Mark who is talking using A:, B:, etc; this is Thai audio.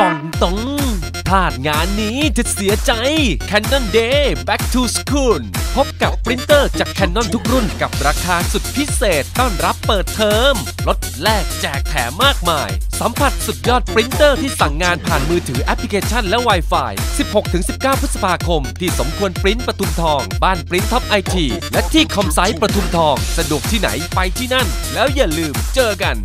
A: ป่องตงพลาดงานนี้จะเสียใจ Canon Day Back to School พบกับปรินเตอร์จาก Canon ทุกรุ่นกับราคาสุดพิเศษต้อนรับเปิดเทอมลดแลกแจกแถมมากมาย สัมผัสสุดยอดปรินเตอร์ที่สั่งงานผ่านมือถือแอปพลิเคชันและ Wi-Fi 16-19 พฤษภาคม ที่สมควรปริ้นท์ปทุมทอง บ้านปรินท็อปไอทีและที่คอมไซต์ปทุมทอง สะดวกที่ไหนไปที่นั่น แล้วอย่าลืมเจอกัน